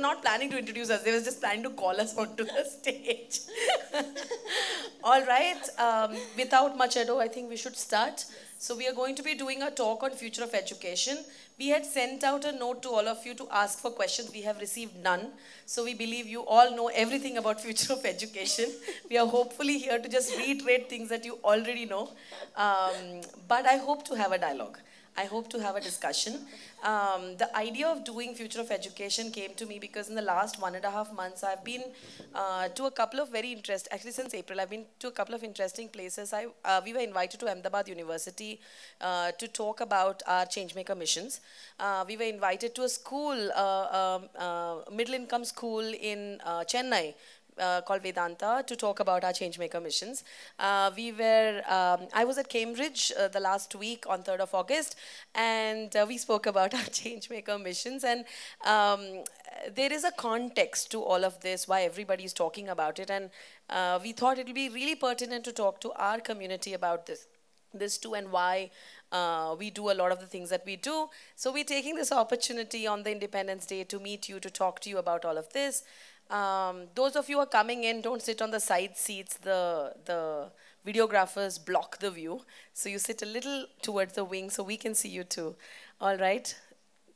not planning to introduce us. They were just planning to call us onto the stage. All right. Um, without much ado, I think we should start. So we are going to be doing a talk on future of education. We had sent out a note to all of you to ask for questions. We have received none. So we believe you all know everything about future of education. we are hopefully here to just reiterate things that you already know. Um, but I hope to have a dialogue. I hope to have a discussion. Um, the idea of doing Future of Education came to me because in the last one and a half months, I've been uh, to a couple of very interesting, actually since April, I've been to a couple of interesting places. I, uh, we were invited to Ahmedabad University uh, to talk about our Changemaker missions. Uh, we were invited to a school, uh, um, uh, middle income school in Chennai, uh, called Vedanta to talk about our Changemaker missions. Uh, we were, um, I was at Cambridge uh, the last week on 3rd of August, and uh, we spoke about our Changemaker missions. And um, there is a context to all of this, why everybody is talking about it. And uh, we thought it would be really pertinent to talk to our community about this this too and why uh, we do a lot of the things that we do. So we're taking this opportunity on the Independence Day to meet you, to talk to you about all of this. Um, those of you who are coming in, don't sit on the side seats. The, the videographers block the view. So you sit a little towards the wing so we can see you too. All right.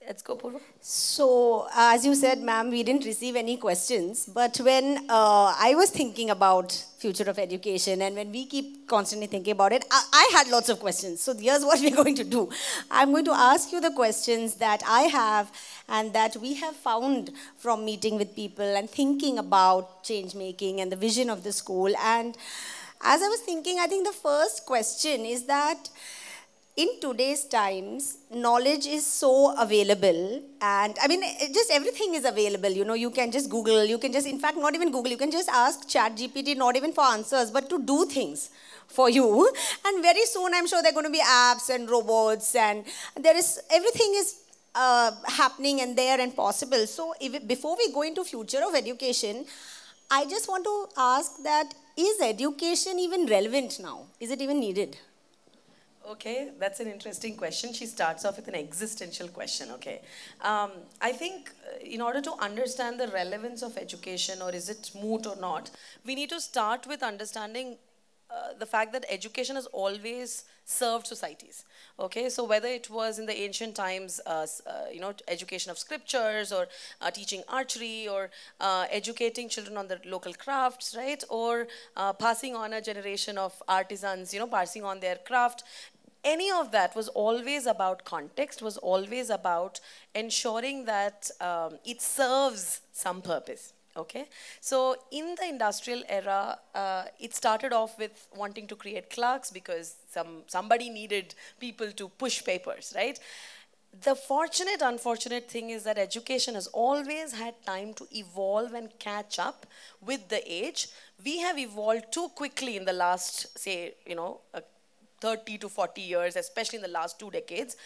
Let's go, Purva. So, uh, as you said, ma'am, we didn't receive any questions. But when uh, I was thinking about future of education, and when we keep constantly thinking about it, I, I, had lots of questions. So here's what we're going to do. I'm going to ask you the questions that I have and that we have found from meeting with people and thinking about change making and the vision of the school. And as I was thinking, I think the first question is that in today's times, knowledge is so available, and I mean, just everything is available. You know, you can just Google, you can just, in fact, not even Google, you can just ask ChatGPT, not even for answers, but to do things for you. And very soon, I'm sure there are going to be apps and robots, and there is everything is uh, happening and there and possible. So, if, before we go into future of education, I just want to ask that is education even relevant now? Is it even needed? Okay, that's an interesting question. She starts off with an existential question. Okay, um, I think uh, in order to understand the relevance of education, or is it moot or not, we need to start with understanding uh, the fact that education has always served societies. Okay, so whether it was in the ancient times, uh, uh, you know, education of scriptures or uh, teaching archery or uh, educating children on their local crafts, right, or passing on a generation of artisans, you know, passing on their craft, any of that was always about context, was always about ensuring that um, it serves some purpose. Okay, so in the industrial era, uh, it started off with wanting to create clerks because some somebody needed people to push papers, right? The fortunate, unfortunate thing is that education has always had time to evolve and catch up with the age. We have evolved too quickly in the last, say, you know, 30 to 40 years, especially in the last two decades.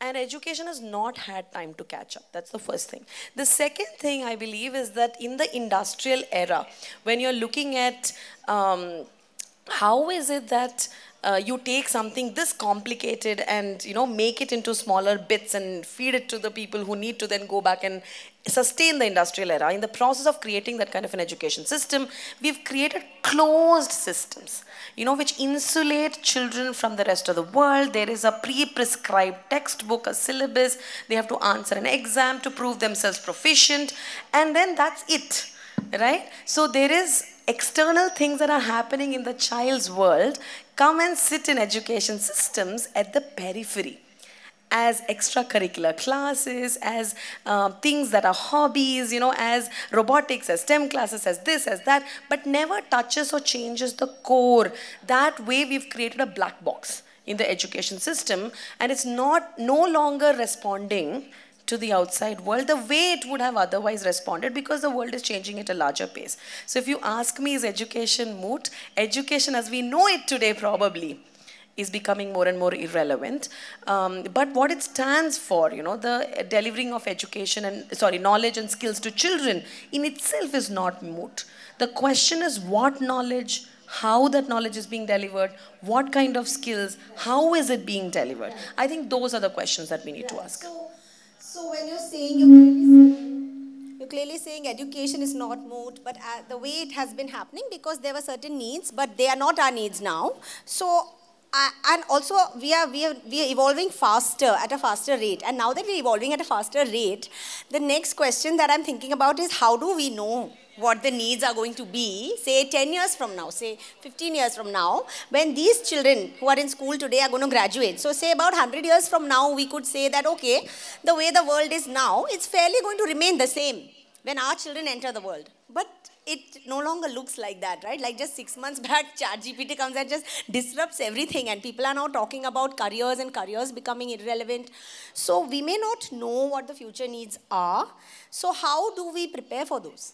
And education has not had time to catch up. That's the first thing. The second thing I believe is that in the industrial era, when you're looking at um, how is it that uh, you take something this complicated and you know make it into smaller bits and feed it to the people who need to then go back and sustain the industrial era. In the process of creating that kind of an education system we've created closed systems you know which insulate children from the rest of the world. There is a pre-prescribed textbook a syllabus. They have to answer an exam to prove themselves proficient and then that's it right? So there is external things that are happening in the child's world. Come and sit in education systems at the periphery as extracurricular classes, as uh, things that are hobbies, you know, as robotics, as STEM classes, as this, as that, but never touches or changes the core. That way we've created a black box in the education system and it's not no longer responding to the outside world the way it would have otherwise responded because the world is changing at a larger pace. So if you ask me, is education moot? Education as we know it today probably is becoming more and more irrelevant. Um, but what it stands for, you know, the delivering of education and, sorry, knowledge and skills to children in itself is not moot. The question is what knowledge, how that knowledge is being delivered, what kind of skills, how is it being delivered? I think those are the questions that we need to ask. So, so when you're saying you're clearly, you're you're clearly saying education is not moot, but uh, the way it has been happening because there were certain needs, but they are not our needs now. So uh, and also we are, we, are, we are evolving faster at a faster rate. And now that we're evolving at a faster rate the next question that i'm thinking about is how do we know what the needs are going to be say 10 years from now say 15 years from now when these children who are in school today are going to graduate? So say about 100 years from now we could say that okay the way the world is now it's fairly going to remain the same when our children enter the world. But it no longer looks like that, right? Like just six months back, ChatGPT comes and just disrupts everything, and people are now talking about careers and careers becoming irrelevant. So we may not know what the future needs are. So how do we prepare for those?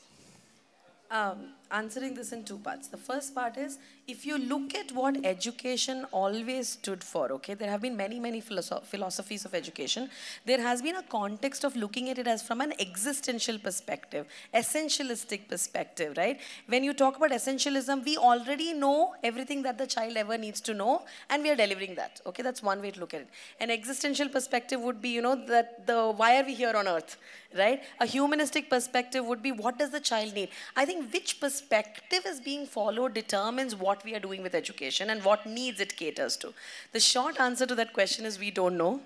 Um, answering this in two parts. The first part is if you look at what education always stood for, okay, there have been many, many philosoph philosophies of education. There has been a context of looking at it as from an existential perspective, essentialistic perspective, right? When you talk about essentialism, we already know everything that the child ever needs to know, and we are delivering that, okay? That's one way to look at it. An existential perspective would be, you know, that the why are we here on earth, right? A humanistic perspective would be what does the child need? I think which perspective is being followed determines what what we are doing with education and what needs it caters to. The short answer to that question is we don't know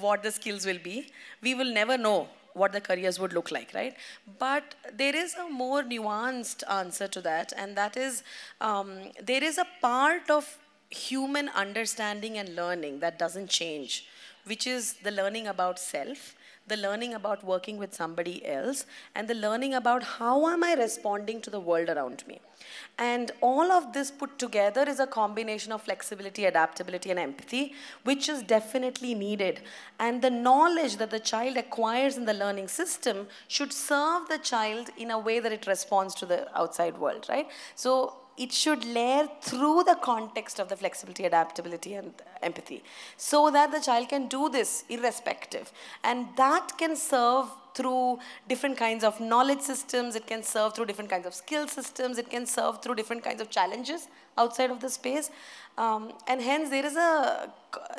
what the skills will be. We will never know what the careers would look like, right? But there is a more nuanced answer to that, and that is um, there is a part of human understanding and learning that doesn't change, which is the learning about self the learning about working with somebody else, and the learning about how am I responding to the world around me. And all of this put together is a combination of flexibility, adaptability, and empathy, which is definitely needed. And the knowledge that the child acquires in the learning system should serve the child in a way that it responds to the outside world, right? So it should layer through the context of the flexibility, adaptability, and empathy so that the child can do this irrespective. And that can serve through different kinds of knowledge systems, it can serve through different kinds of skill systems, it can serve through different kinds of challenges outside of the space. Um, and hence there is a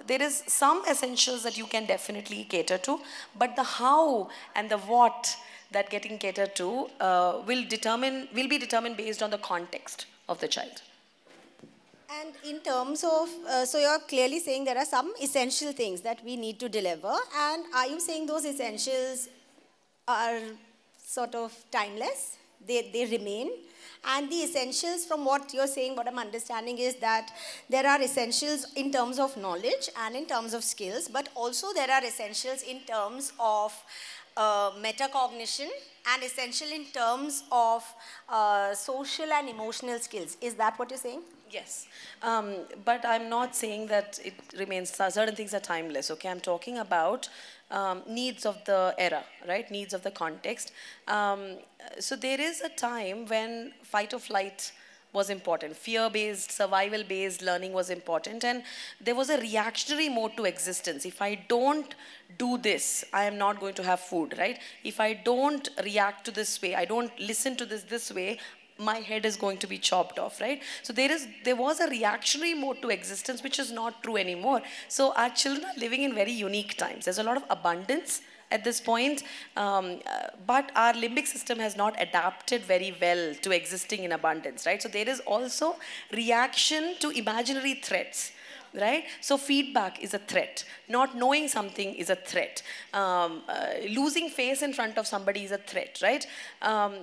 there is some essentials that you can definitely cater to, but the how and the what that getting catered to uh, will determine will be determined based on the context of the child. And in terms of, uh, so you're clearly saying there are some essential things that we need to deliver. And are you saying those essentials are sort of timeless? They, they remain? And the essentials, from what you're saying, what I'm understanding is that there are essentials in terms of knowledge and in terms of skills, but also there are essentials in terms of uh, metacognition and essential in terms of uh, social and emotional skills. Is that what you're saying? Yes, um, but I'm not saying that it remains, certain things are timeless, okay? I'm talking about um, needs of the era, right? Needs of the context. Um, so there is a time when fight or flight was important. Fear-based, survival-based learning was important. And there was a reactionary mode to existence. If I don't do this, I am not going to have food, right? If I don't react to this way, I don't listen to this this way, my head is going to be chopped off right so there is there was a reactionary mode to existence which is not true anymore so our children are living in very unique times there's a lot of abundance at this point, um, uh, but our limbic system has not adapted very well to existing in abundance, right? So there is also reaction to imaginary threats right? So feedback is a threat. Not knowing something is a threat. Um, uh, losing face in front of somebody is a threat, right? Um,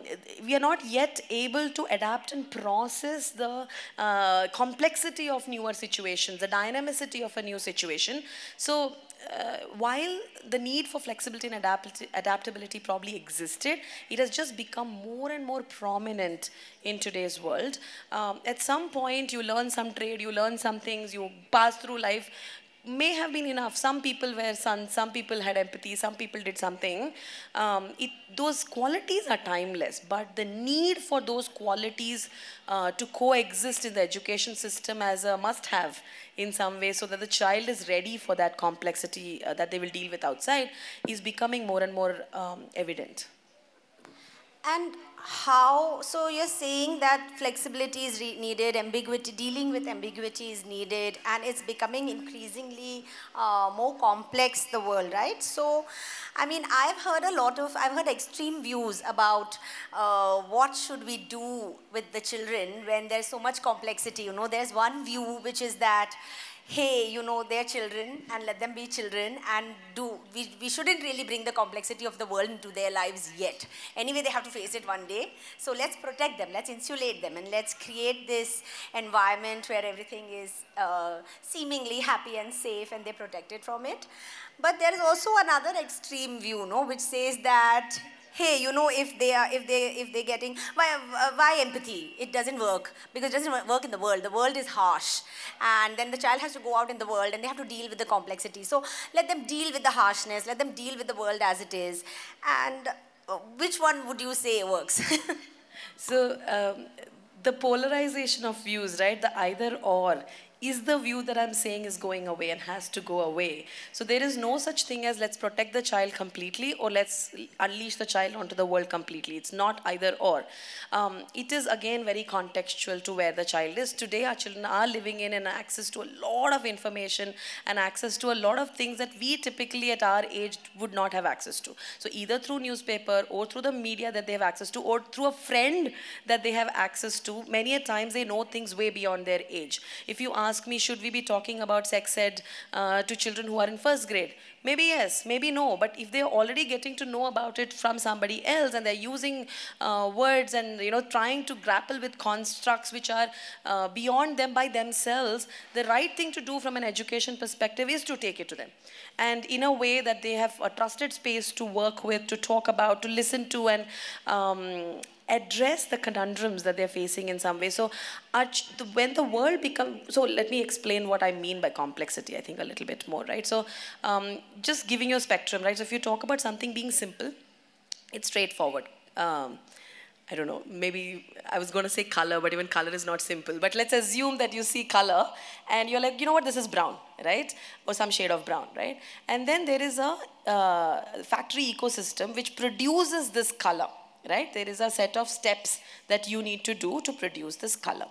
we are not yet able to adapt and process the uh, complexity of newer situations, the dynamicity of a new situation. So uh, while the need for flexibility and adaptability probably existed, it has just become more and more prominent in today's world. Um, at some point, you learn some trade, you learn some things, you pass through life, may have been enough. Some people were sons, some people had empathy, some people did something. Um, it, those qualities are timeless, but the need for those qualities uh, to coexist in the education system as a must-have in some way so that the child is ready for that complexity uh, that they will deal with outside is becoming more and more um, evident. And how, so you're saying that flexibility is needed, ambiguity, dealing with ambiguity is needed, and it's becoming increasingly uh, more complex, the world, right? So, I mean, I've heard a lot of, I've heard extreme views about uh, what should we do with the children when there's so much complexity. You know, there's one view which is that hey, you know, they're children and let them be children and do, we, we shouldn't really bring the complexity of the world into their lives yet. Anyway, they have to face it one day. So let's protect them, let's insulate them, and let's create this environment where everything is uh, seemingly happy and safe and they're protected from it. But there is also another extreme view, no, which says that hey, you know, if they are, if they, if they're getting, why, uh, why empathy? It doesn't work because it doesn't work in the world. The world is harsh, and then the child has to go out in the world and they have to deal with the complexity. So let them deal with the harshness. Let them deal with the world as it is. And uh, which one would you say works? so um, the polarization of views, right? The either or is the view that I'm saying is going away and has to go away. So there is no such thing as let's protect the child completely or let's unleash the child onto the world completely. It's not either or. Um, it is again very contextual to where the child is. Today our children are living in and access to a lot of information and access to a lot of things that we typically at our age would not have access to. So either through newspaper or through the media that they have access to or through a friend that they have access to, many a times they know things way beyond their age. If you ask ask me, should we be talking about sex ed uh, to children who are in first grade? Maybe yes, maybe no. But if they're already getting to know about it from somebody else and they're using uh, words and you know trying to grapple with constructs which are uh, beyond them by themselves, the right thing to do from an education perspective is to take it to them. And in a way that they have a trusted space to work with, to talk about, to listen to, and um, address the conundrums that they're facing in some way. So when the world becomes, so let me explain what I mean by complexity, I think a little bit more, right? So um, just giving you a spectrum, right? So if you talk about something being simple, it's straightforward. Um, I don't know, maybe I was going to say color, but even color is not simple. But let's assume that you see color and you're like, you know what, this is brown, right? Or some shade of brown, right? And then there is a uh, factory ecosystem which produces this color right? There is a set of steps that you need to do to produce this color.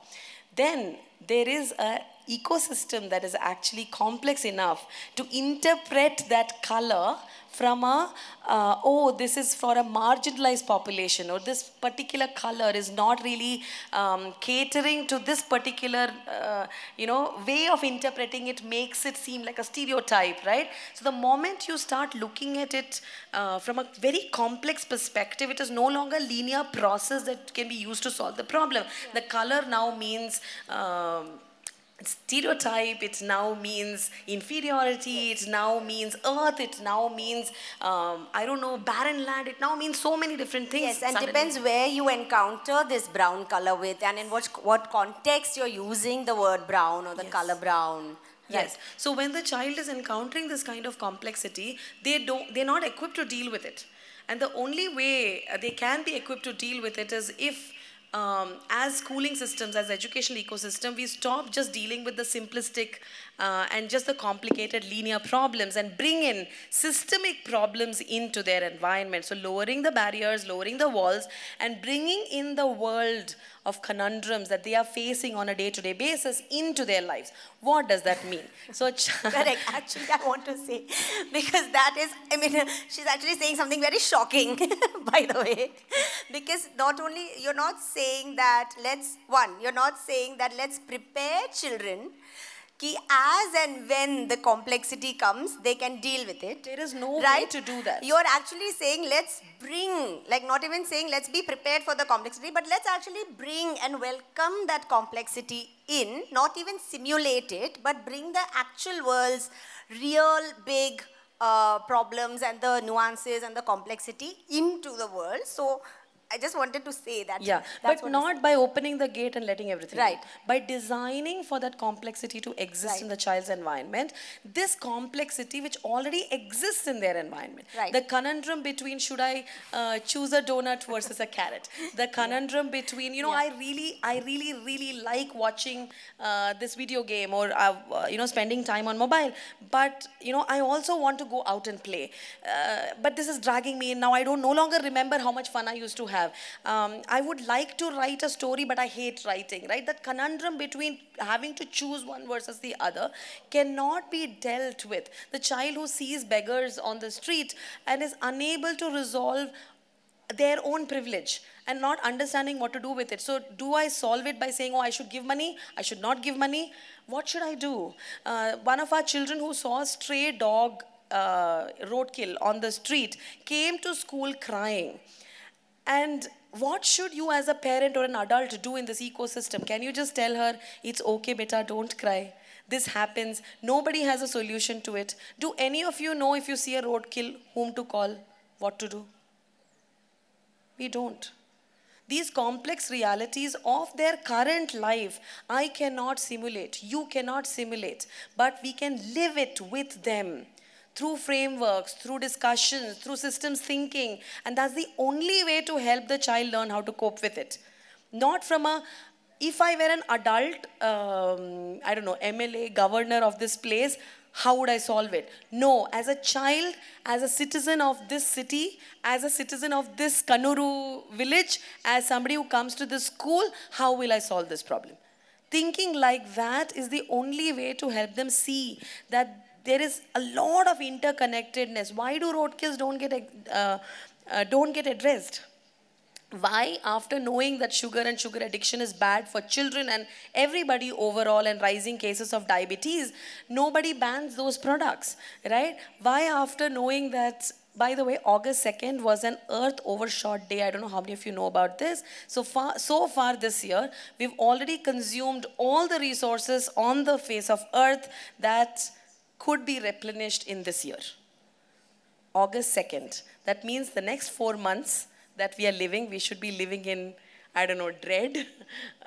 Then there is a ecosystem that is actually complex enough to interpret that color from a, uh, oh, this is for a marginalized population, or this particular color is not really um, catering to this particular, uh, you know, way of interpreting it makes it seem like a stereotype, right? So the moment you start looking at it uh, from a very complex perspective, it is no longer linear process that can be used to solve the problem. The color now means um, stereotype, it now means inferiority, it now means earth, it now means, um, I don't know, barren land, it now means so many different things. Yes, and suddenly. depends where you encounter this brown color with and in what, what context you're using the word brown or the yes. color brown. Yes. Right. So when the child is encountering this kind of complexity, they don't, they're not equipped to deal with it. And the only way they can be equipped to deal with it is if um, as schooling systems, as educational ecosystem, we stop just dealing with the simplistic uh, and just the complicated linear problems and bring in systemic problems into their environment. So lowering the barriers, lowering the walls, and bringing in the world of conundrums that they are facing on a day-to-day basis into their lives. What does that mean? So correct. Actually, I want to say because that is. I mean, she's actually saying something very shocking, by the way, because not only you're not saying that let's one, you're not saying that let's prepare children as and when the complexity comes, they can deal with it. There is no right? way to do that. You're actually saying let's bring, like not even saying let's be prepared for the complexity, but let's actually bring and welcome that complexity in, not even simulate it, but bring the actual world's real big uh, problems and the nuances and the complexity into the world. So I just wanted to say that. Yeah, but not by opening the gate and letting everything. Right. By designing for that complexity to exist right. in the child's environment, this complexity which already exists in their environment. Right. The conundrum between should I uh, choose a donut versus a carrot. The conundrum yeah. between you know yeah. I really I really really like watching uh, this video game or uh, uh, you know spending time on mobile, but you know I also want to go out and play. Uh, but this is dragging me in now. I don't no longer remember how much fun I used to have have. Um, I would like to write a story, but I hate writing, right? That conundrum between having to choose one versus the other cannot be dealt with. The child who sees beggars on the street and is unable to resolve their own privilege and not understanding what to do with it. So, do I solve it by saying, oh, I should give money? I should not give money? What should I do? Uh, one of our children who saw a stray dog uh, roadkill on the street came to school crying. And what should you as a parent or an adult do in this ecosystem? Can you just tell her, it's okay, beta, don't cry? This happens. Nobody has a solution to it. Do any of you know if you see a roadkill, whom to call, what to do? We don't. These complex realities of their current life, I cannot simulate, you cannot simulate, but we can live it with them through frameworks, through discussions, through systems thinking. And that's the only way to help the child learn how to cope with it. Not from a, if I were an adult, um, I don't know, MLA, governor of this place, how would I solve it? No, as a child, as a citizen of this city, as a citizen of this Kanuru village, as somebody who comes to this school, how will I solve this problem? Thinking like that is the only way to help them see that there is a lot of interconnectedness. Why do roadkills don't get uh, uh, don't get addressed? why after knowing that sugar and sugar addiction is bad for children and everybody overall and rising cases of diabetes nobody bans those products right why after knowing that by the way august 2nd was an Earth Overshoot Day i don't know how many of you know about this so far so far this year we've already consumed all the resources on the face of earth that could be replenished in this year august 2nd that means the next 4 months that we are living, we should be living in, I don't know, dread,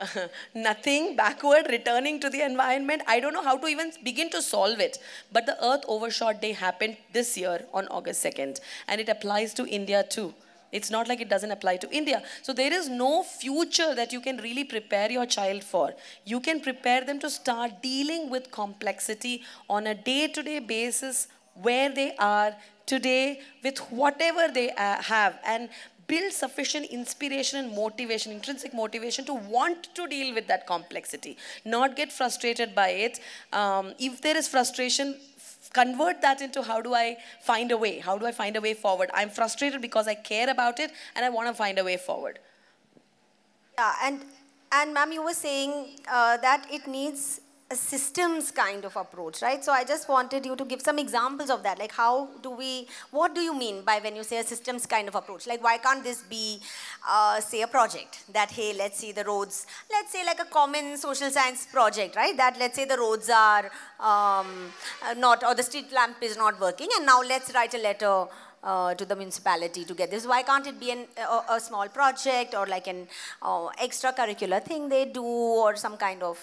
nothing, backward, returning to the environment. I don't know how to even begin to solve it. But the Earth Overshoot Day happened this year on August 2nd, and it applies to India too. It's not like it doesn't apply to India. So there is no future that you can really prepare your child for. You can prepare them to start dealing with complexity on a day to day basis where they are today with whatever they uh, have and build sufficient inspiration and motivation, intrinsic motivation to want to deal with that complexity, not get frustrated by it. Um, if there is frustration, convert that into how do I find a way? How do I find a way forward? I'm frustrated because I care about it and I want to find a way forward. Yeah, and and ma'am, you were saying uh, that it needs a systems kind of approach, right? So I just wanted you to give some examples of that. Like how do we, what do you mean by when you say a systems kind of approach? Like why can't this be, uh, say a project that, hey, let's see the roads, let's say like a common social science project, right? That let's say the roads are um, not, or the street lamp is not working and now let's write a letter uh, to the municipality to get this. Why can't it be an, a, a small project or like an uh, extracurricular thing they do or some kind of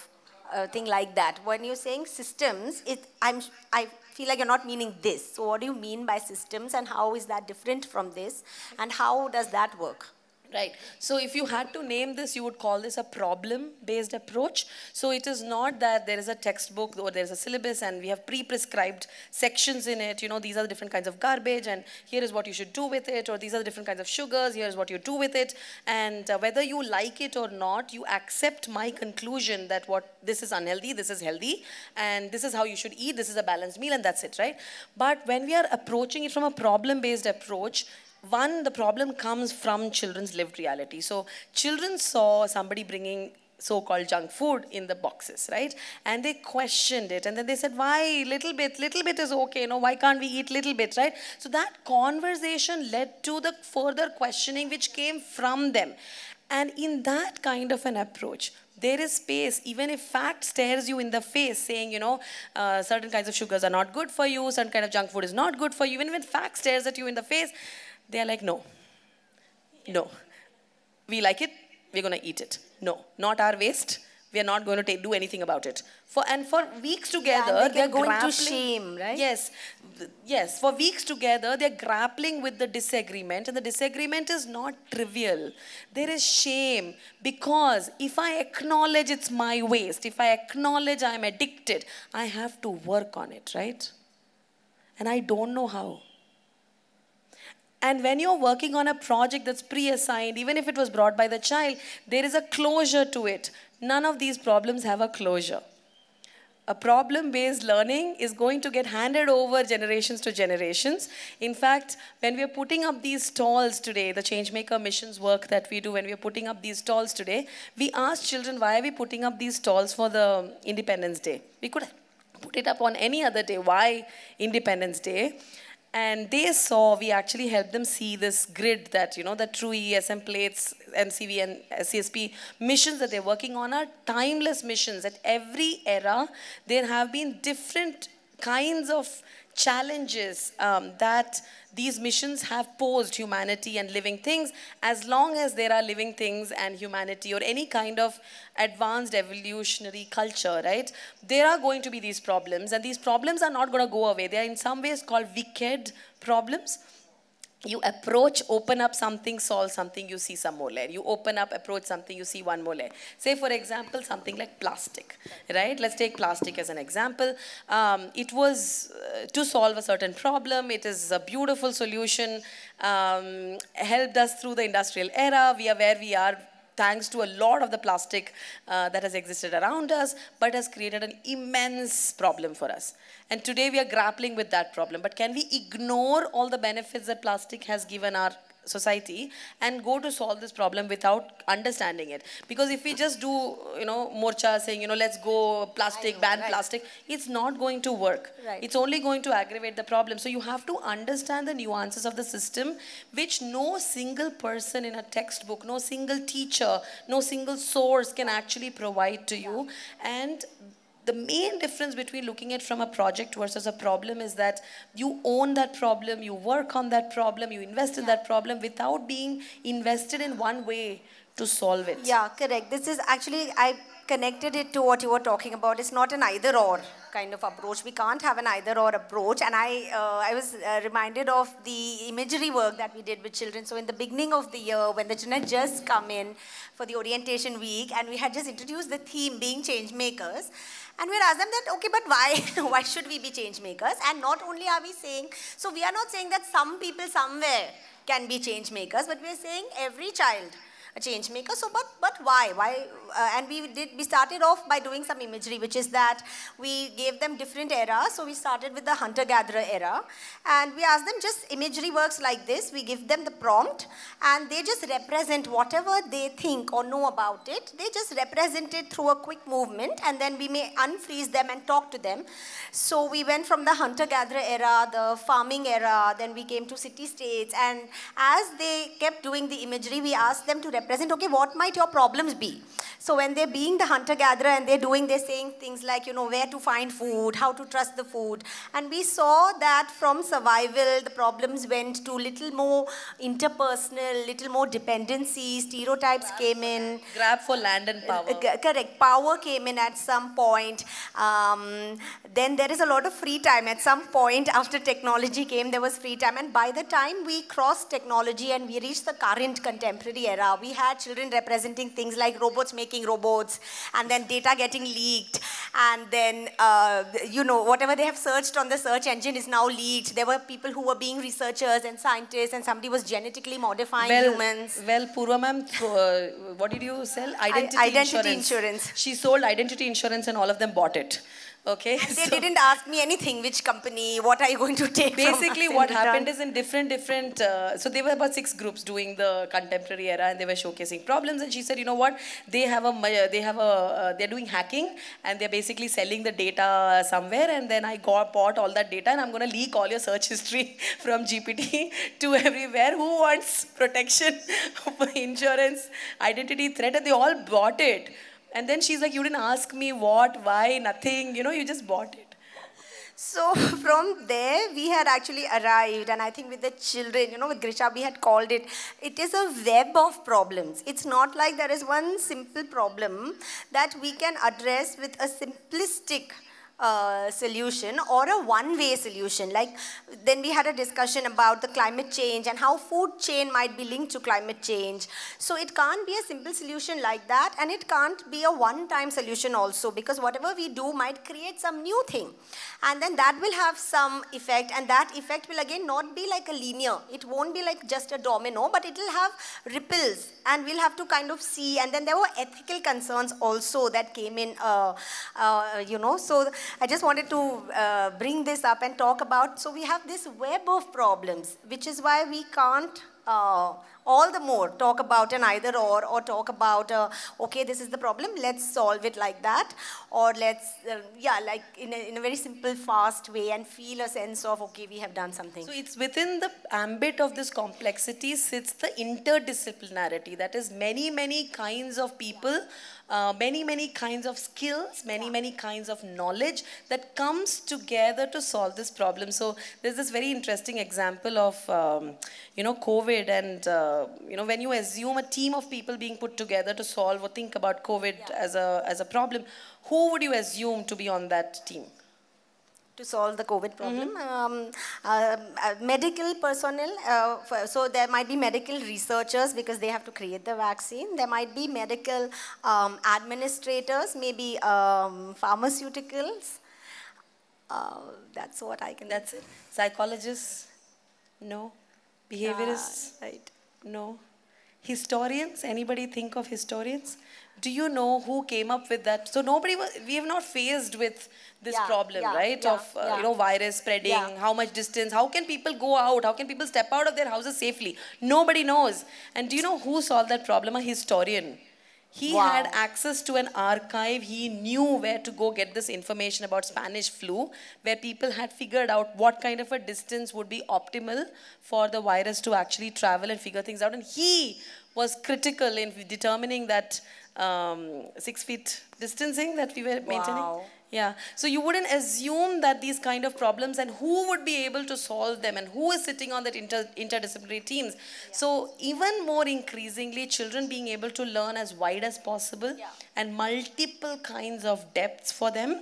uh, thing like that. When you're saying systems, it, I'm, I feel like you're not meaning this. So what do you mean by systems and how is that different from this? And how does that work? Right. So if you had to name this, you would call this a problem-based approach. So it is not that there is a textbook or there is a syllabus and we have pre-prescribed sections in it. You know, these are the different kinds of garbage and here is what you should do with it or these are the different kinds of sugars, here is what you do with it. And uh, whether you like it or not, you accept my conclusion that what this is unhealthy, this is healthy, and this is how you should eat, this is a balanced meal and that's it, right? But when we are approaching it from a problem-based approach, one, the problem comes from children's lived reality. So children saw somebody bringing so-called junk food in the boxes, right? And they questioned it, and then they said, "Why little bit? Little bit is okay. Know, why can't we eat little bit, right?" So that conversation led to the further questioning, which came from them. And in that kind of an approach, there is space, even if fact stares you in the face, saying, you know, uh, certain kinds of sugars are not good for you, certain kind of junk food is not good for you, even when fact stares at you in the face, they're like, no, no. We like it, we're going to eat it. No, not our waste. We are not going to take, do anything about it. For and for weeks together, yeah, they are going grappling, to shame, right? Yes, yes. For weeks together, they're grappling with the disagreement, and the disagreement is not trivial. There is shame because if I acknowledge it's my waste, if I acknowledge I'm addicted, I have to work on it, right? And I don't know how. And when you're working on a project that's pre assigned, even if it was brought by the child, there is a closure to it. None of these problems have a closure a problem based learning is going to get handed over generations to generations. In fact, when we are putting up these stalls today, the Changemaker missions work that we do, when we are putting up these stalls today, we ask children, why are we putting up these stalls for the Independence Day? We could put it up on any other day. Why Independence Day? And they saw we actually helped them see this grid that you know the true ESM plates, MCV and CSP missions that they're working on are timeless missions. At every era, there have been different kinds of challenges um, that these missions have posed humanity and living things as long as there are living things and humanity or any kind of advanced evolutionary culture right? There are going to be these problems and these problems are not going to go away. They are in some ways called wicked problems you approach, open up something, solve something, you see some more layer. You open up, approach something, you see one more layer. Say, for example, something like plastic, right? Let's take plastic as an example. Um, it was uh, to solve a certain problem. It is a beautiful solution, um, helped us through the industrial era. We are where we are thanks to a lot of the plastic uh, that has existed around us, but has created an immense problem for us. And today we are grappling with that problem. But can we ignore all the benefits that plastic has given our society and go to solve this problem without understanding it. Because if we just do you know morcha saying you know let's go plastic know, ban right. plastic it's not going to work. Right. it's only going to aggravate the problem. So you have to understand the nuances of the system which no single person in a textbook no single teacher no single source can actually provide to you. And the main difference between looking at from a project versus a problem is that you own that problem, you work on that problem, you invest in that problem without being invested in one way to solve it. Yeah, correct. This is actually, I connected it to what you were talking about. It's not an either or kind of approach. We can't have an either or approach. And I, uh, I was uh, reminded of the imagery work that we did with children. So in the beginning of the year, when the children just come in for the orientation week, and we had just introduced the theme being change makers. And we asked them that, okay, but why, why should we be change makers? And not only are we saying, so we are not saying that some people somewhere can be change makers, but we are saying every child a change maker. So, but, but why? Why? Uh, and we did, we started off by doing some imagery, which is that we gave them different eras. So we started with the hunter-gatherer era. And we asked them just imagery works like this. We give them the prompt and they just represent whatever they think or know about it. They just represent it through a quick movement and then we may unfreeze them and talk to them. So we went from the hunter-gatherer era, the farming era, then we came to city-states. And as they kept doing the imagery, we asked them to represent represent, okay, what might your problems be? So when they're being the hunter-gatherer and they're doing, they're saying things like, you know, where to find food, how to trust the food. And we saw that from survival, the problems went to little more interpersonal, little more dependency, stereotypes grab came in. Grab for land and power. Uh, correct. Power came in at some point. Um, then there is a lot of free time. At some point after technology came, there was free time. And by the time we crossed technology and we reached the current contemporary era, we had children representing things like robots making robots, and then data getting leaked, and then, uh, you know, whatever they have searched on the search engine is now leaked. There were people who were being researchers and scientists, and somebody was genetically modifying well, humans. Well, Purva ma'am, uh, what did you sell? Identity, I, identity insurance. insurance. She sold identity insurance and all of them bought it. Okay. And they so didn't ask me anything, which company, what are you going to take Basically, what happened is in different, different, uh, so there were about six groups doing the contemporary era and they were showcasing problems. And she said, you know what, they have a, they have a, uh, they're doing hacking and they're basically selling the data somewhere. And then I got, bought all that data and I'm going to leak all your search history from GPT to everywhere. Who wants protection, insurance, identity threat? And they all bought it. And then she's like, you didn't ask me what, why, nothing. You know, you just bought it. So from there, we had actually arrived, and I think with the children, you know, with Grisha, we had called it, it is a web of problems. It's not like there is one simple problem that we can address with a simplistic uh, solution or a one-way solution. Like then we had a discussion about the climate change and how food chain might be linked to climate change. So it can't be a simple solution like that and it can't be a one-time solution also because whatever we do might create some new thing. And then that will have some effect and that effect will again not be like a linear. It won't be like just a domino but it will have ripples and we'll have to kind of see and then there were ethical concerns also that came in, uh, uh, you know. So I just wanted to uh, bring this up and talk about, so we have this web of problems, which is why we can't uh, all the more talk about an either or or talk about uh, okay this is the problem let's solve it like that. Or let's uh, yeah like in a, in a very simple fast way and feel a sense of okay we have done something. So it's within the ambit of this complexity sits the interdisciplinarity. That is many many kinds of people uh, many, many kinds of skills, many, many kinds of knowledge that comes together to solve this problem. So there's this very interesting example of, um, you know, COVID and, uh, you know, when you assume a team of people being put together to solve or think about COVID yeah. as, a, as a problem, who would you assume to be on that team? To solve the COVID problem. Mm -hmm. um, uh, uh, medical personnel, uh, for, so there might be medical researchers because they have to create the vaccine. There might be medical um, administrators, maybe um, pharmaceuticals. Uh, that's what I can. That's it. Psychologists, no. Behaviorists, right? No. Historians. Anybody think of historians? Do you know who came up with that? So nobody was, we have not faced with this yeah, problem, yeah, right? Yeah, of, uh, you know, virus spreading, how much distance, how can people go out, how can people step out of their houses safely? Nobody knows. And do you know who solved that problem? A historian. He wow. had access to an archive. He knew where to go get this information about Spanish flu, where people had figured out what kind of a distance would be optimal for the virus to actually travel and figure things out. And he was critical in determining that um, six feet distancing that we were maintaining. Wow. Yeah. So you wouldn't assume that these kind of problems and who would be able to solve them and who is sitting on that inter interdisciplinary teams. Yeah. So even more increasingly, children being able to learn as wide as possible yeah. and multiple kinds of depths for them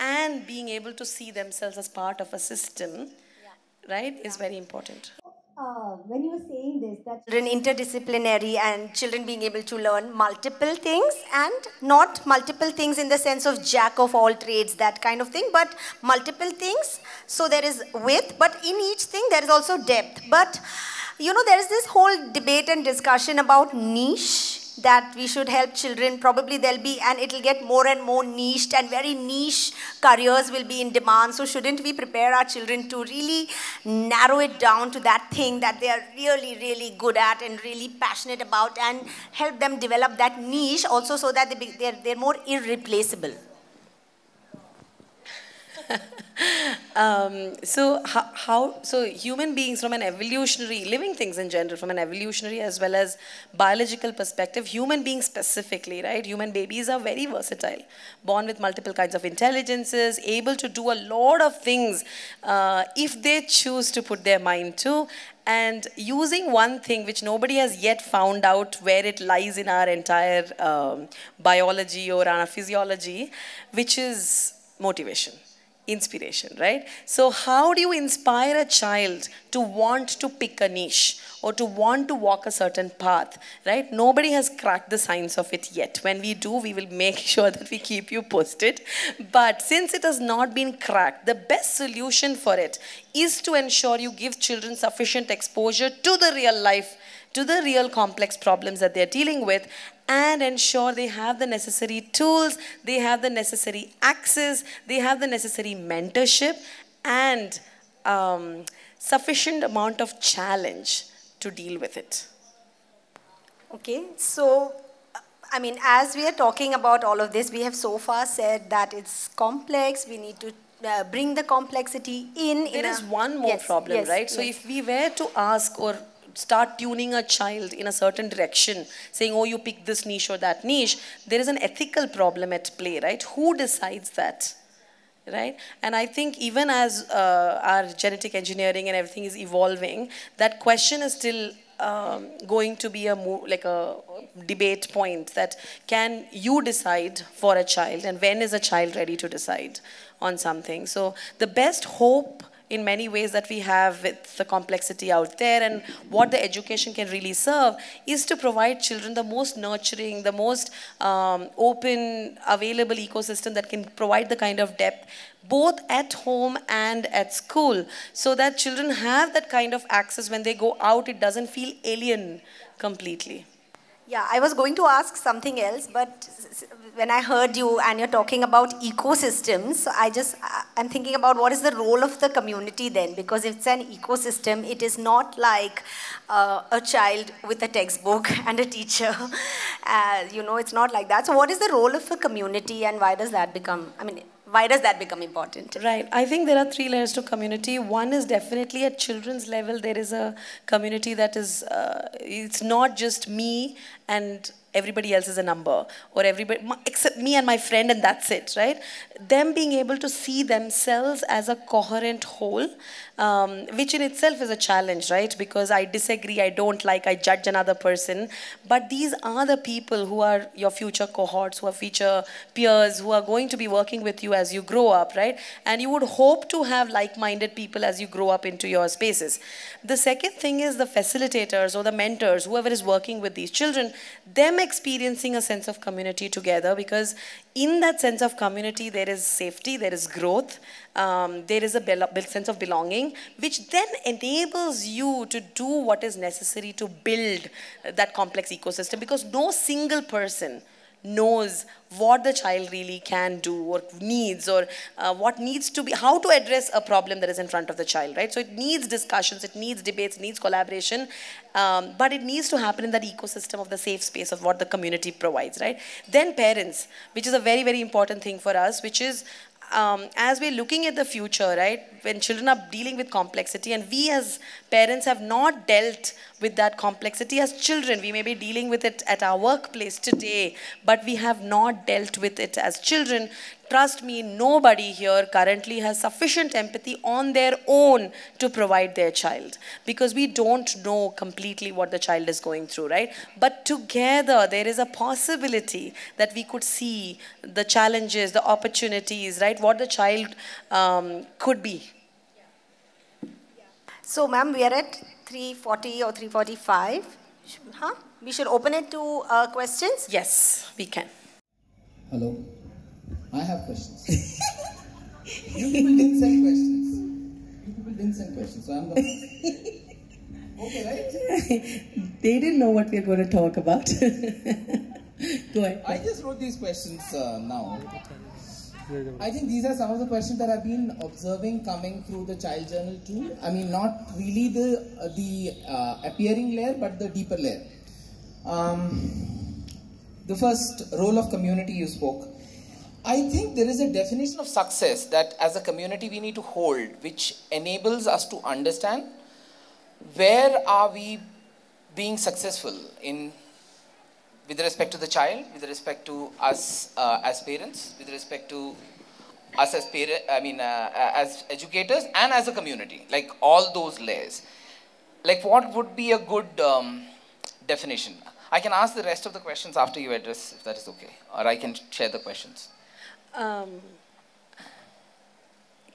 and being able to see themselves as part of a system, yeah. right, is very important uh, when you were saying this, that children interdisciplinary and children being able to learn multiple things and not multiple things in the sense of jack of all trades, that kind of thing, but multiple things. So there is width, but in each thing there is also depth. But you know, there is this whole debate and discussion about niche that we should help children. Probably there'll be, and it'll get more and more niched and very niche careers will be in demand. So shouldn't we prepare our children to really narrow it down to that thing that they are really, really good at and really passionate about and help them develop that niche also so that they be, they're, they're more irreplaceable? um, so how, how, so human beings from an evolutionary living things in general from an evolutionary as well as biological perspective human beings specifically right? Human babies are very versatile born with multiple kinds of intelligences able to do a lot of things uh, if they choose to put their mind to and using one thing which nobody has yet found out where it lies in our entire um, biology or our physiology which is motivation inspiration, right? So how do you inspire a child to want to pick a niche or to want to walk a certain path, right? Nobody has cracked the science of it yet. When we do, we will make sure that we keep you posted. But since it has not been cracked, the best solution for it is to ensure you give children sufficient exposure to the real life to the real complex problems that they're dealing with and ensure they have the necessary tools, they have the necessary access, they have the necessary mentorship and um, sufficient amount of challenge to deal with it. Okay, so I mean, as we are talking about all of this, we have so far said that it's complex, we need to uh, bring the complexity in. There in is one more yes, problem, yes, right? So yes. if we were to ask or start tuning a child in a certain direction, saying, oh, you pick this niche or that niche, there is an ethical problem at play, right? Who decides that? Right? And I think even as uh, our genetic engineering and everything is evolving, that question is still um, going to be a like a debate point that can you decide for a child and when is a child ready to decide on something so the best hope in many ways that we have with the complexity out there and what the education can really serve is to provide children the most nurturing the most um, open available ecosystem that can provide the kind of depth both at home and at school so that children have that kind of access. When they go out it doesn't feel alien completely Yeah, I was going to ask something else, but when I heard you and you're talking about ecosystems, I just, I'm thinking about what is the role of the community then? Because it's an ecosystem, it is not like uh, a child with a textbook and a teacher. Uh, you know, it's not like that. So, what is the role of a community and why does that become, I mean, why does that become important? Right. I think there are three layers to community. One is definitely at children's level, there is a community that is, uh, it's not just me and everybody else is a number or everybody except me and my friend and that's it right them being able to see themselves as a coherent whole um, which in itself is a challenge right? Because i disagree i don't like i judge another person. But these are the people who are your future cohorts who are future peers who are going to be working with you as you grow up right? And you would hope to have like-minded people as you grow up into your spaces. The second thing is the facilitators or the mentors whoever is working with these children them experiencing a sense of community together because in that sense of community there is safety there is growth um, there is a sense of belonging which then enables you to do what is necessary to build that complex ecosystem. Because no single person knows what the child really can do or needs or uh, what needs to be how to address a problem that is in front of the child right? So it needs discussions it needs debates it needs collaboration um, but it needs to happen in that ecosystem of the safe space of what the community provides right? Then parents which is a very very important thing for us which is um, as we're looking at the future, right, when children are dealing with complexity, and we as parents have not dealt with that complexity as children, we may be dealing with it at our workplace today, but we have not dealt with it as children. Trust me, nobody here currently has sufficient empathy on their own to provide their child because we don't know completely what the child is going through, right? But together, there is a possibility that we could see the challenges, the opportunities, right? What the child um, could be. So, ma'am, we are at 340 or 345. Huh? We should open it to uh, questions. Yes, we can. Hello. I have questions. you people didn't send questions. You people didn't send questions, so I'm gonna. okay, right? They didn't know what we were going to talk about. Go ahead. I just wrote these questions uh, now. I think these are some of the questions that I've been observing coming through the child journal too. I mean, not really the uh, the uh, appearing layer, but the deeper layer. Um, the first role of community you spoke. I think there is a definition of success that as a community we need to hold, which enables us to understand where are we being successful in with respect to the child, with respect to us uh, as parents, with respect to us as parents, I mean, uh, as educators, and as a community, like all those layers. Like, what would be a good um, definition? I can ask the rest of the questions after you address, if that is okay, or I can share the questions. Um,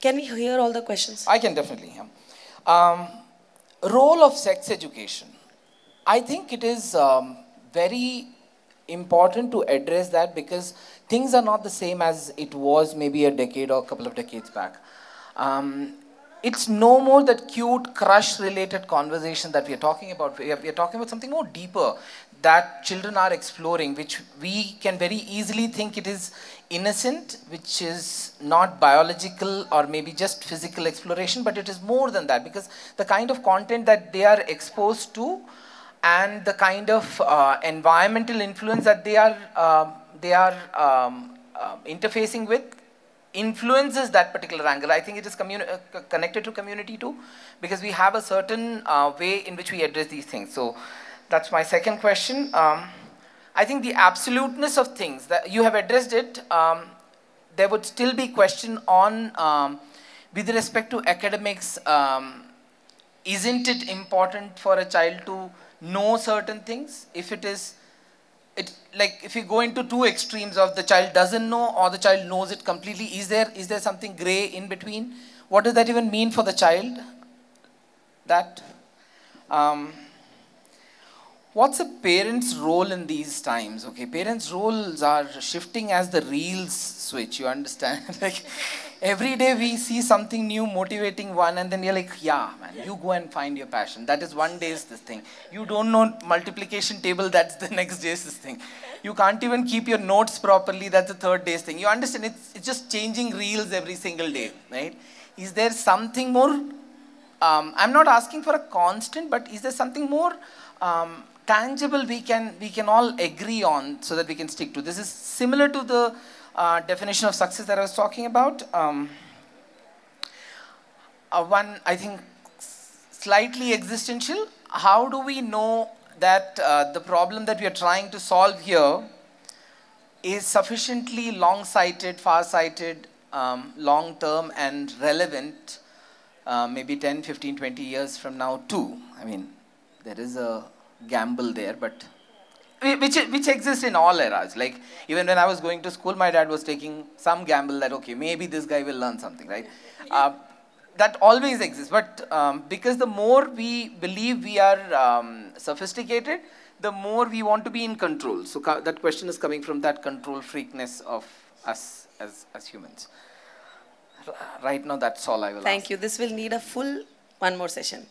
can we hear all the questions? I can definitely. Yeah. Um, role of sex education. I think it is um, very important to address that because things are not the same as it was maybe a decade or a couple of decades back. Um, it's no more that cute crush related conversation that we are talking about. We are, we are talking about something more deeper that children are exploring, which we can very easily think it is innocent, which is not biological or maybe just physical exploration, but it is more than that because the kind of content that they are exposed to and the kind of uh, environmental influence that they are um they are um, um, interfacing with influences that particular angle. I think it is uh, connected to community too, because we have a certain uh, way in which we address these things. So that's my second question. Um, I think the absoluteness of things that you have addressed it. Um, there would still be question on um, with respect to academics. Isn't it important for a child to know certain things. If it is, it like if you go into two extremes of the child doesn't know or the child knows it completely, is there is there something gray in between? What does that even mean for the child? That. Um, what's a parent's role in these times okay parents roles are shifting as the reels switch you understand like every day we see something new motivating one and then you're like yeah man you go and find your passion. That is one day's this thing. You don't know multiplication table that's the next day's this thing. You can't even keep your notes properly that's the third day's thing. You understand it's, it's just changing reels every single day right? Is there something more? Um, i'm not asking for a constant but is there something more um, tangible we can we can all agree on so that we can stick to? This is similar to the uh, definition of success that i was talking about um, uh, one i think slightly existential. How do we know that uh, the problem that we are trying to solve here is sufficiently long-sighted far-sighted um, long-term and relevant uh, maybe 10 15 20 years from now too? I mean there is a gamble there, but which which exists in all eras. Like even when I was going to school, my dad was taking some gamble that okay, maybe this guy will learn something, right? Uh, that always exists, but um, because the more we believe we are um, sophisticated, the more we want to be in control. So that question is coming from that control freakness of us as as humans. Right now, that's all I will. Thank ask. you. This will need a full one more session.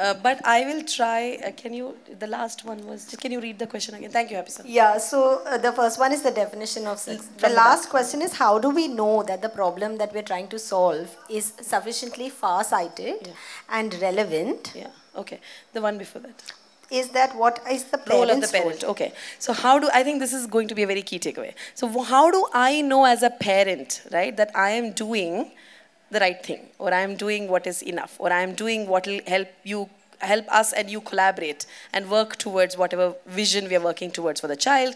Uh, but I will try. Uh, can you? The last one was. Can you read the question again? Thank you, Happy Yeah. So uh, the first one is the definition of sex. The, last question is how do we know that the problem that we're trying to solve is sufficiently far-sighted yeah. and relevant? Yeah. Okay. The one before that. Is that what is the role of the parent? Role? Okay. So how do I think this is going to be a very key takeaway? So how do I know as a parent, right, that I am doing the right thing. Or i am doing what is enough. Or i am doing what will help you help us and you collaborate and work towards whatever vision we are working towards for the child.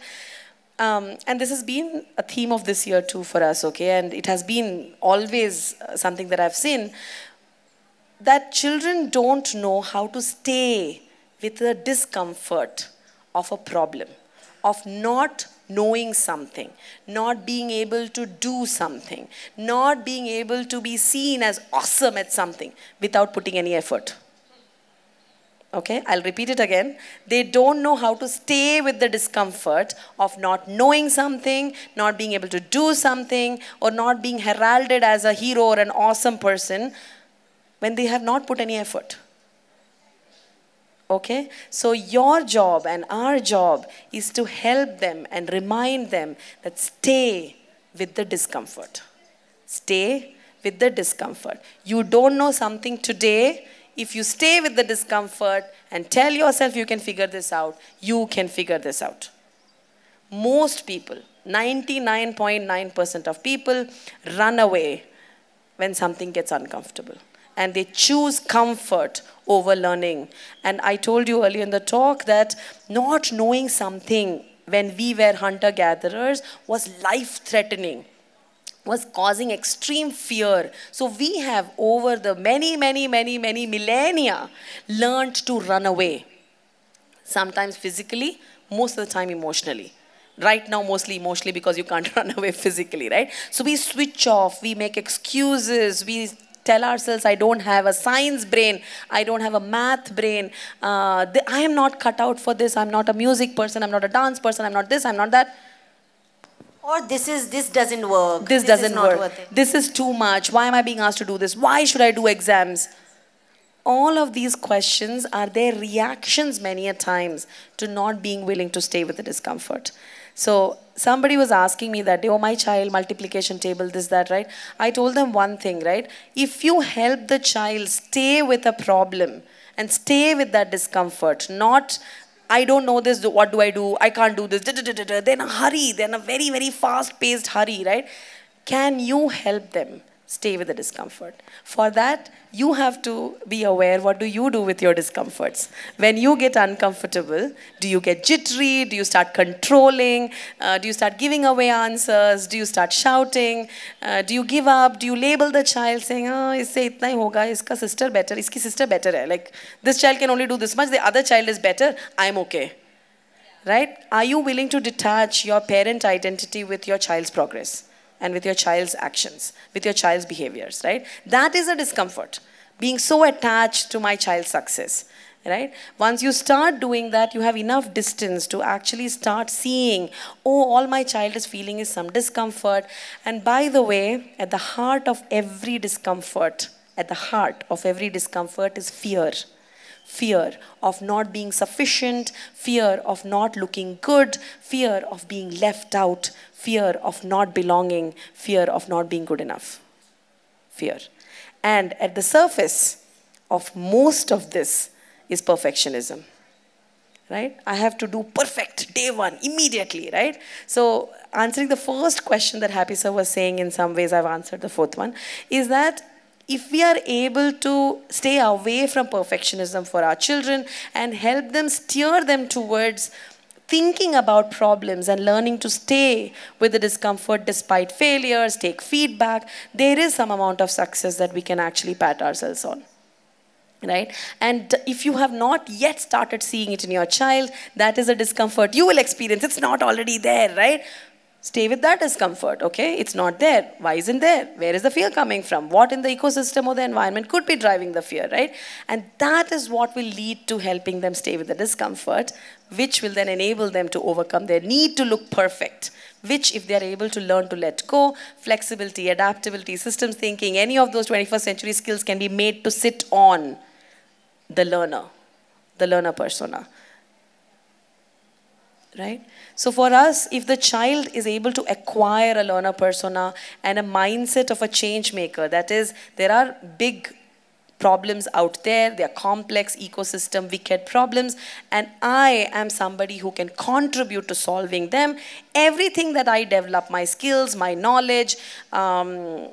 Um, and this has been a theme of this year too for us okay? And it has been always uh, something that i've seen that children don't know how to stay with the discomfort of a problem of not knowing something, not being able to do something, not being able to be seen as awesome at something without putting any effort. Okay, I'll repeat it again. They don't know how to stay with the discomfort of not knowing something, not being able to do something, or not being heralded as a hero or an awesome person when they have not put any effort. Okay? So, your job and our job is to help them and remind them that stay with the discomfort. Stay with the discomfort. You don't know something today. If you stay with the discomfort and tell yourself you can figure this out, you can figure this out. Most people, 99.9% of people, run away when something gets uncomfortable and they choose comfort over learning. And I told you earlier in the talk that not knowing something when we were hunter gatherers was life threatening was causing extreme fear. So we have over the many, many, many, many millennia learned to run away. Sometimes physically, most of the time emotionally. Right now, mostly emotionally because you can't run away physically, right? So we switch off, we make excuses, we tell ourselves, I don't have a science brain, I don't have a math brain, uh, I am not cut out for this, I'm not a music person, I'm not a dance person, I'm not this, I'm not that. Or this is this doesn't work. This, this doesn't work. This is too much. Why am I being asked to do this? Why should I do exams? All of these questions are their reactions many a times to not being willing to stay with the discomfort. So somebody was asking me that day, oh, my child, multiplication table, this, that, right? I told them one thing, right? If you help the child stay with a problem and stay with that discomfort, not I don't know this, what do I do? I can't do this. They're in a hurry. They're in a very, very fast paced hurry, right? Can you help them stay with the discomfort. For that, you have to be aware what do you do with your discomforts. When you get uncomfortable, do you get jittery? Do you start controlling? Uh, do you start giving away answers? Do you start shouting? Uh, do you give up? Do you label the child saying, oh, isse itna hi hoga, iska sister better, iski sister better hai. Like, this child can only do this much, the other child is better, I'm okay. Right? Are you willing to detach your parent identity with your child's progress? And with your child's actions, with your child's behaviors, right? That is a discomfort. Being so attached to my child's success, right? Once you start doing that, you have enough distance to actually start seeing, oh, all my child is feeling is some discomfort. And by the way, at the heart of every discomfort, at the heart of every discomfort is fear fear of not being sufficient, fear of not looking good, fear of being left out, fear of not belonging, fear of not being good enough. Fear. And at the surface of most of this is perfectionism. Right? I have to do perfect day one immediately, right? So, answering the first question that Happy Sir was saying, in some ways, I've answered the fourth one, is that if we are able to stay away from perfectionism for our children and help them steer them towards thinking about problems and learning to stay with the discomfort despite failures, take feedback, there is some amount of success that we can actually pat ourselves on. Right? And if you have not yet started seeing it in your child, that is a discomfort you will experience. It's not already there, right? Stay with that discomfort, okay? It's not there. Why isn't there? Where is the fear coming from? What in the ecosystem or the environment could be driving the fear, right? And that is what will lead to helping them stay with the discomfort, which will then enable them to overcome their need to look perfect. Which, if they are able to learn to let go, flexibility, adaptability, systems thinking, any of those 21st century skills can be made to sit on the learner, the learner persona right? So for us, if the child is able to acquire a learner persona and a mindset of a change maker, that is, there are big problems out there, they're complex ecosystem, wicked problems, and I am somebody who can contribute to solving them. Everything that I develop, my skills, my knowledge, um,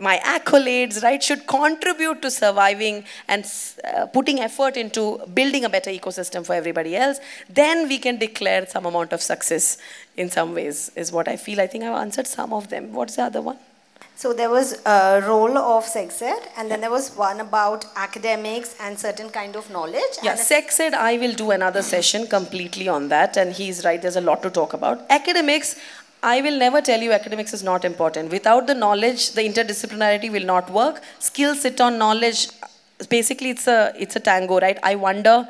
my accolades, right, should contribute to surviving and uh, putting effort into building a better ecosystem for everybody else, then we can declare some amount of success in some ways, is what I feel. I think I've answered some of them. What's the other one? So there was a role of sex ed, and then there was one about academics and certain kind of knowledge. Yeah, sex ed, I will do another session completely on that, and he's right, there's a lot to talk about. Academics, I will never tell you academics is not important. Without the knowledge, the interdisciplinarity will not work. Skills sit on knowledge. Basically, it's a it's a tango, right? I wonder.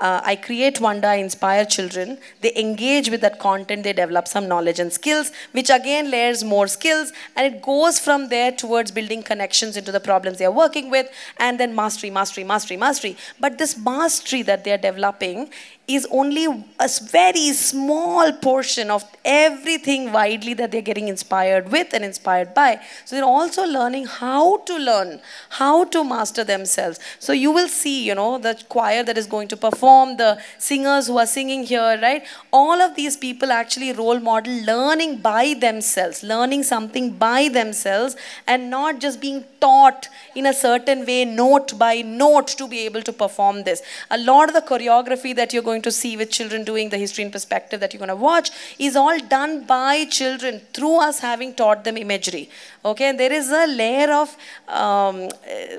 Uh, I create wonder, I inspire children. They engage with that content, they develop some knowledge and skills, which again layers more skills, and it goes from there towards building connections into the problems they are working with, and then mastery, mastery, mastery, mastery. But this mastery that they are developing is only a very small portion of everything widely that they're getting inspired with and inspired by. So they're also learning how to learn, how to master themselves. So you will see, you know, the choir that is going to perform, the singers who are singing here, right? All of these people actually role model learning by themselves, learning something by themselves, and not just being taught in a certain way, note by note, to be able to perform this. A lot of the choreography that you're going going to see with children doing the history in perspective that you're going to watch is all done by children through us having taught them imagery. Okay, and there is a layer of um,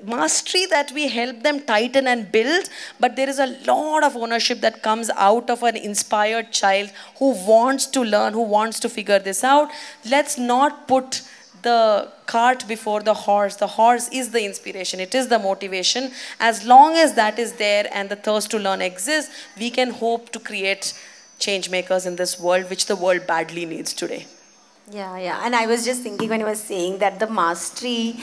mastery that we help them tighten and build, but there is a lot of ownership that comes out of an inspired child who wants to learn, who wants to figure this out. Let's not put the cart before the horse. The horse is the inspiration, it is the motivation. As long as that is there and the thirst to learn exists, we can hope to create change makers in this world, which the world badly needs today. Yeah, yeah. And I was just thinking when I was saying that the mastery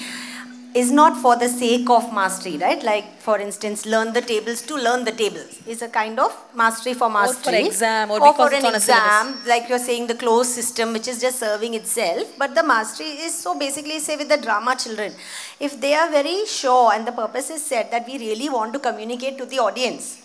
is not for the sake of mastery, right? Like, for instance, learn the tables to learn the tables is a kind of mastery for mastery. Or for exam, or, or because for an on a exam, like you're saying, the closed system, which is just serving itself. But the mastery is so basically, say, with the drama children, if they are very sure and the purpose is set that we really want to communicate to the audience,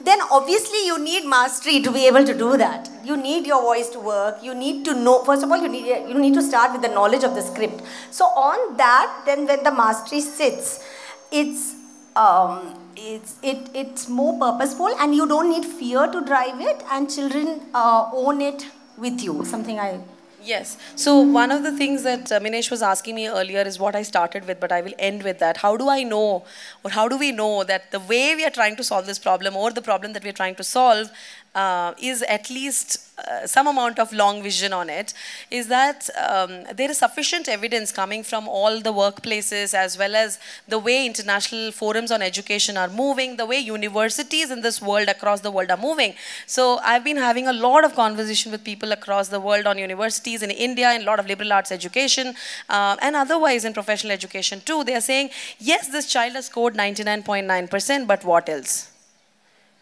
then obviously you need mastery to be able to do that. You need your voice to work. You need to know, first of all, you need, you need to start with the knowledge of the script. So on that, then when the mastery sits, it's, um, it's, it, it's more purposeful and you don't need fear to drive it and children uh, own it with you, something I Yes. So one of the things that uh, Minesh was asking me earlier is what I started with, but I will end with that. How do I know, or how do we know that the way we are trying to solve this problem, or the problem that we are trying to solve, uh, is at least uh, some amount of long vision on it is that um, there is sufficient evidence coming from all the workplaces as well as the way international forums on education are moving, the way universities in this world across the world are moving. So I've been having a lot of conversation with people across the world on universities in India and a lot of liberal arts education uh, and otherwise in professional education too. They are saying, yes, this child has scored 99.9%, but what else?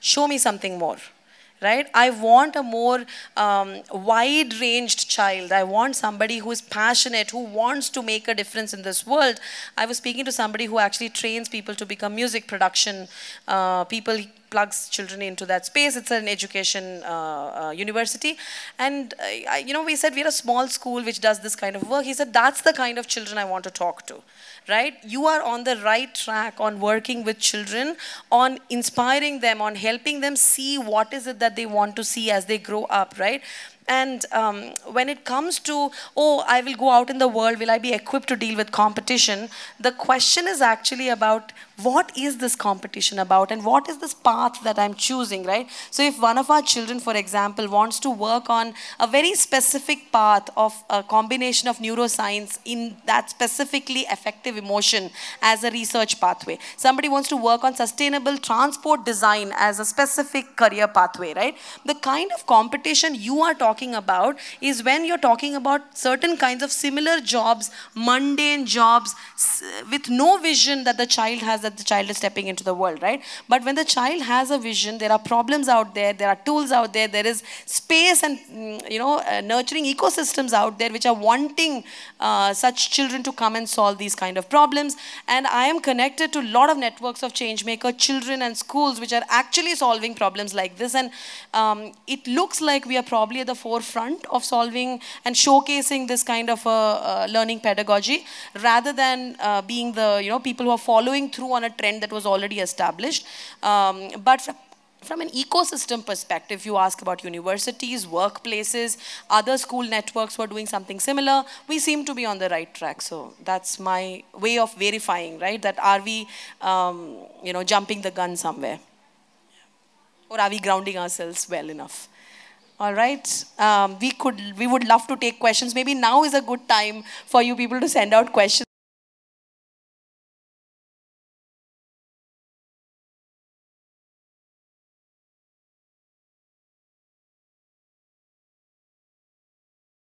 Show me something more right? I want a more um, wide ranged child. I want somebody who is passionate, who wants to make a difference in this world. I was speaking to somebody who actually trains people to become music production uh, people plugs children into that space. It's an education uh, uh, university. And, uh, you know, we said we're a small school which does this kind of work. He said, that's the kind of children I want to talk to, right? You are on the right track on working with children, on inspiring them, on helping them see what is it that they want to see as they grow up, right? And um, when it comes to, oh, I will go out in the world, will I be equipped to deal with competition? The question is actually about what is this competition about and what is this path that I'm choosing, right? So if one of our children, for example, wants to work on a very specific path of a combination of neuroscience in that specifically affective emotion as a research pathway. Somebody wants to work on sustainable transport design as a specific career pathway, right? The kind of competition you are talking talking about is when you're talking about certain kinds of similar jobs, mundane jobs, with no vision that the child has that the child is stepping into the world, right? But when the child has a vision, there are problems out there, there are tools out there, there is space and, mm, you know, uh, nurturing ecosystems out there which are wanting uh, such children to come and solve these kind of problems. And I am connected to a lot of networks of change maker children and schools which are actually solving problems like this. And um, it looks like we are probably at the forefront of solving and showcasing this kind of a, learning pedagogy rather than uh, being the you know people who are following through on a trend that was already established. Um, but from, an ecosystem perspective, you ask about universities, workplaces, other school networks who are doing something similar, we seem to be on the right track. So that's my way of verifying, right? That are we, um, you know, jumping the gun somewhere? Or are we grounding ourselves well enough? All right. Um, we could, we would love to take questions. Maybe now is a good time for you people to send out questions.